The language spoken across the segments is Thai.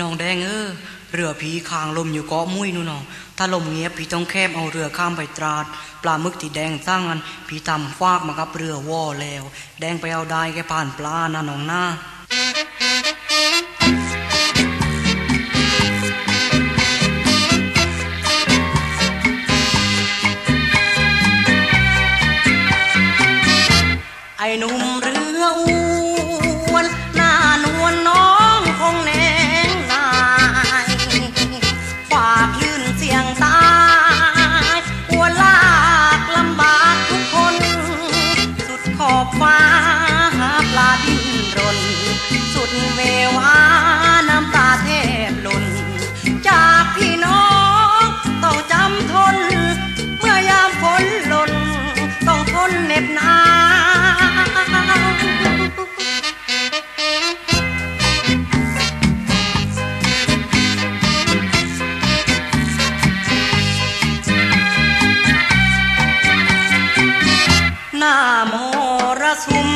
น้องแดงเออเรือผีคางลมอยู่เกาะมุ้ยนู่นน้องถ้าลมเงียบผีต้องแคบเอาเรือข้ามไปตราด ปลาหมึกที่แดงสร้างอันผีทำฟากมากับเรือว่อแล้ว แดงไปเอาได้แค่ผ่านปลานะน้องหน้าไอ้หนุ่ม หน้า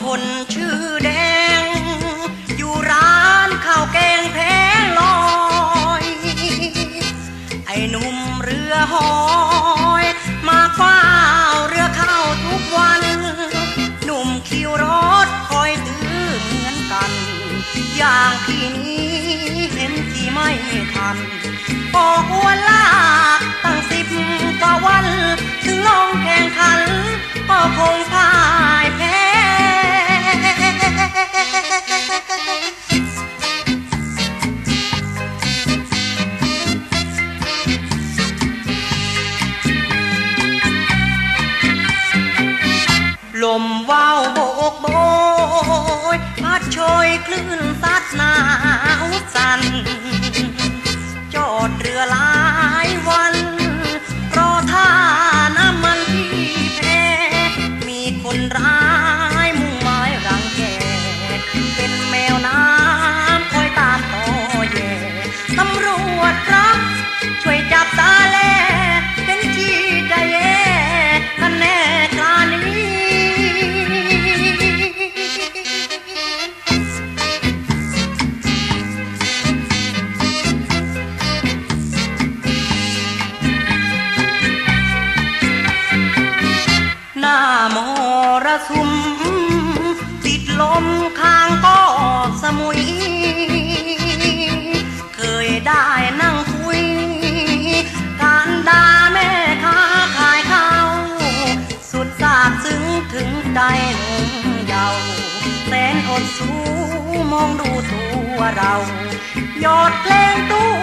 คนชื่อแดง อยู่ร้านข้าวแกงแพงลอย ไอ้หนุ่มเรือหอย มาเฝ้าเรือเข้าทุกวัน หนุ่มคิวรถคอยตื้อเหมือนกัน อย่างพี่นี้เห็นที่ไม่ทันปอกอวนลากตั้ง ลมว้าวโบกโบยพัดโชยคลื่นามรสุม ติดลมข้างก็สมุย เคยได้นั่งคุย การด่าแม่ค้าขายข้าว สุดซาบซึ้งถึงใจหนุ่มเยาว์แสนอดสูมองดูตัวเรายอดเพลงตู้